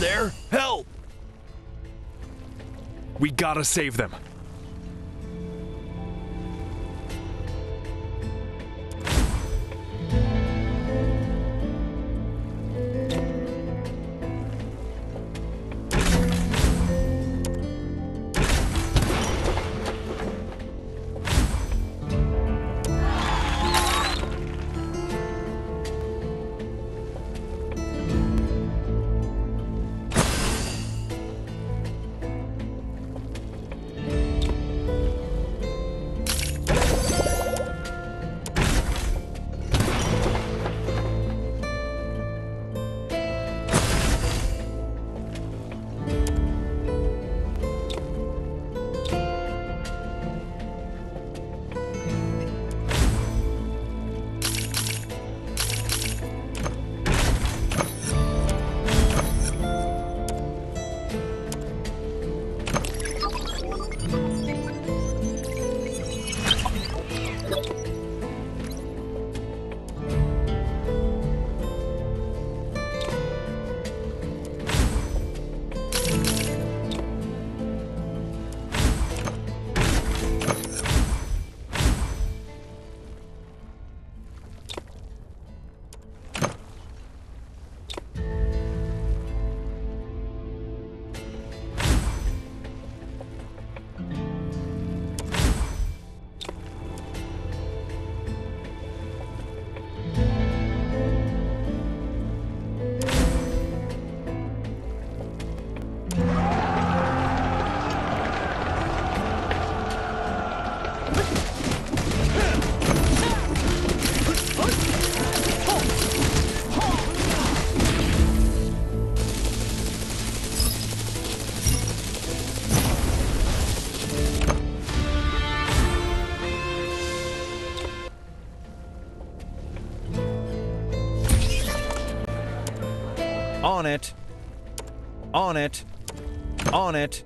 there? Help! We gotta save them. On it. On it.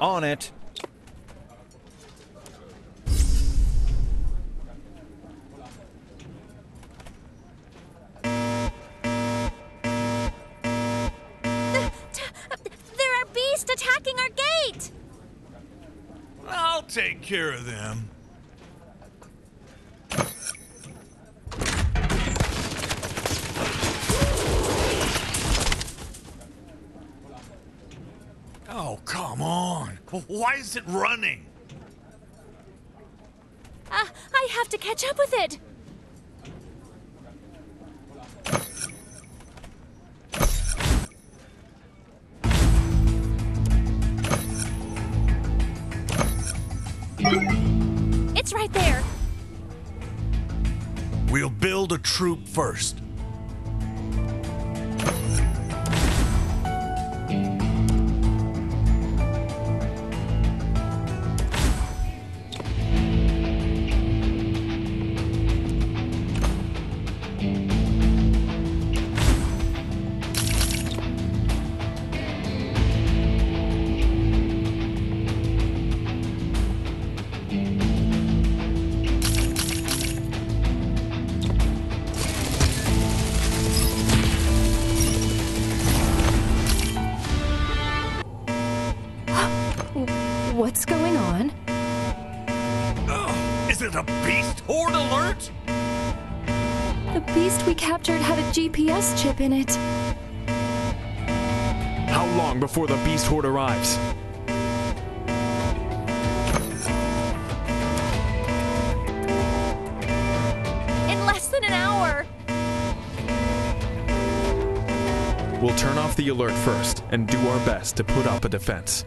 On it. There are beasts attacking our gate! I'll take care of them. Why is it running? Uh, I have to catch up with it! It's right there. We'll build a troop first. The beast we captured had a GPS chip in it. How long before the beast horde arrives? In less than an hour. We'll turn off the alert first and do our best to put up a defense.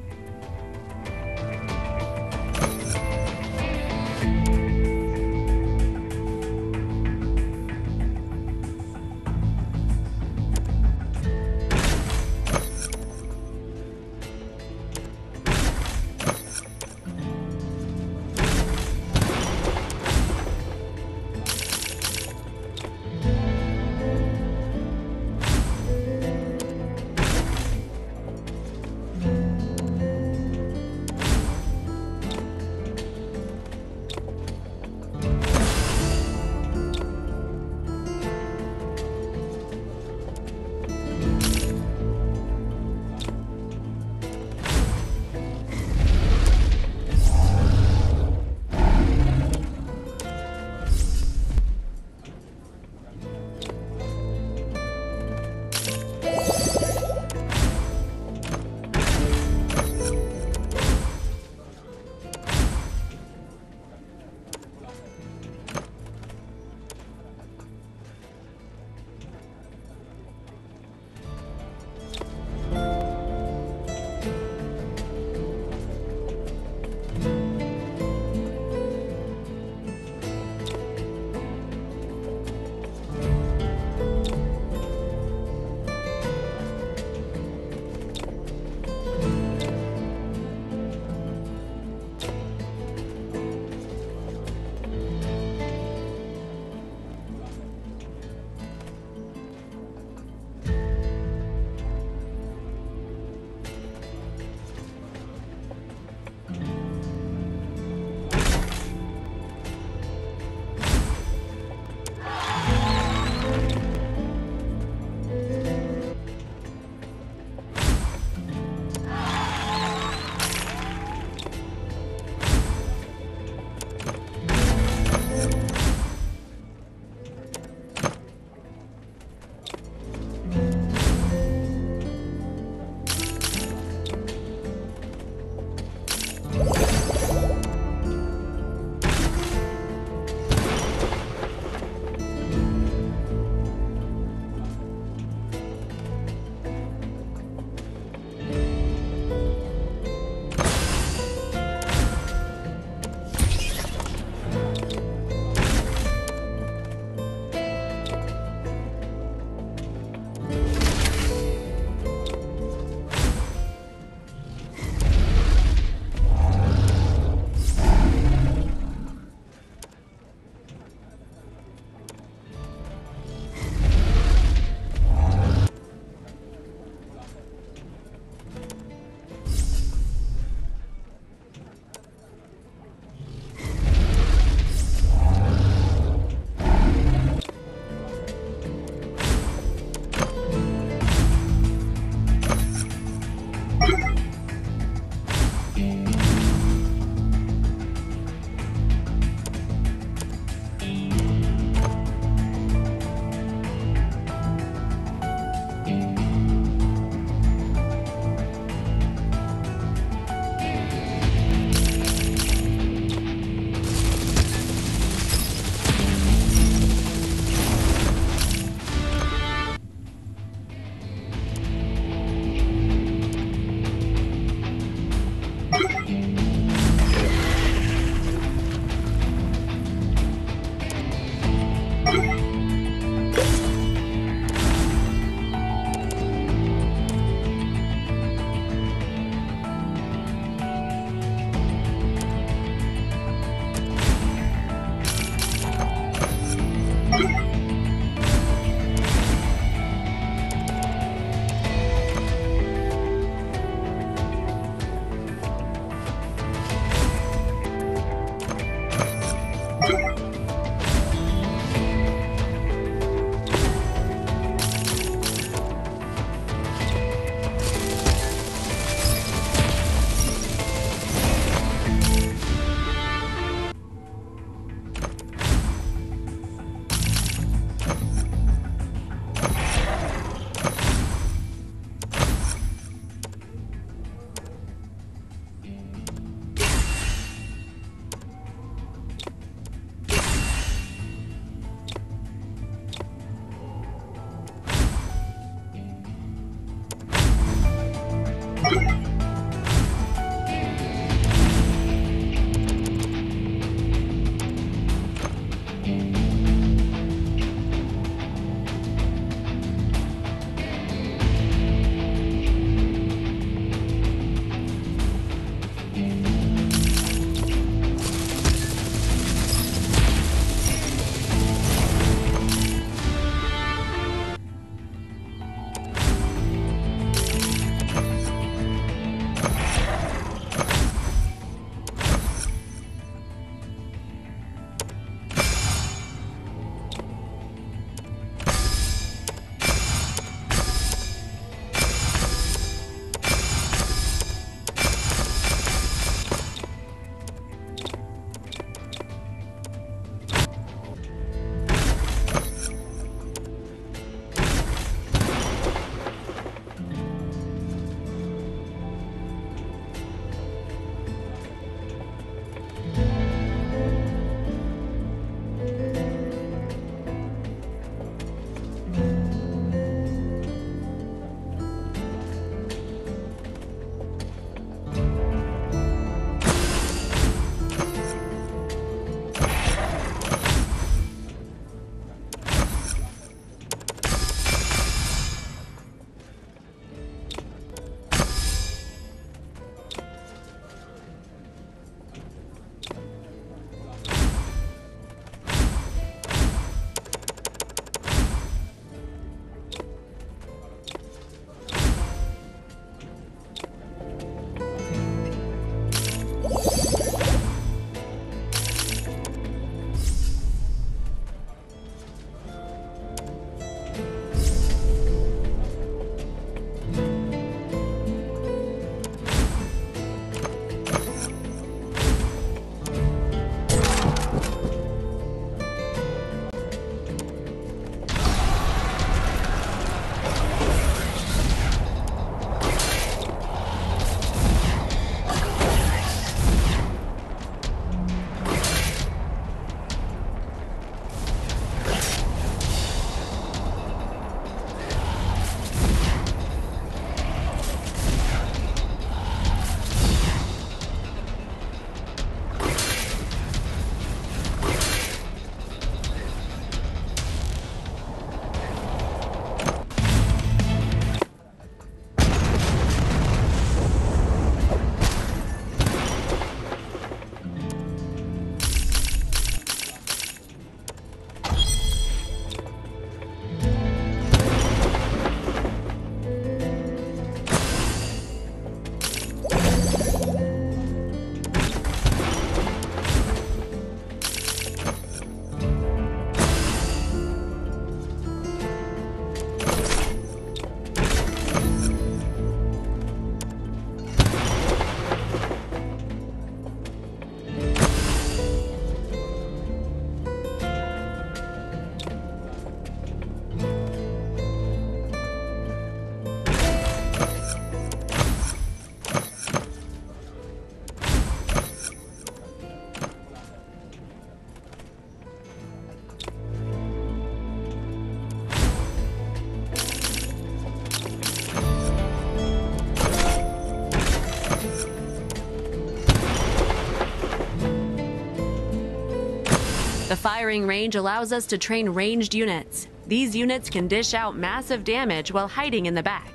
The firing range allows us to train ranged units. These units can dish out massive damage while hiding in the back.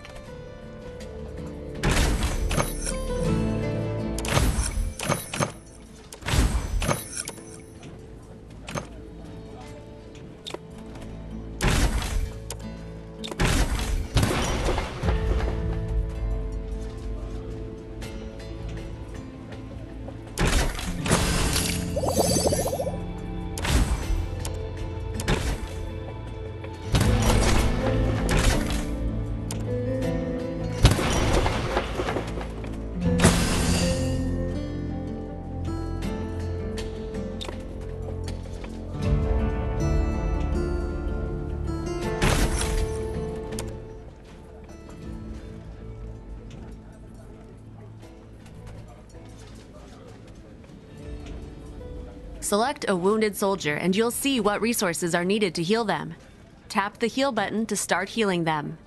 Select a wounded soldier and you'll see what resources are needed to heal them. Tap the heal button to start healing them.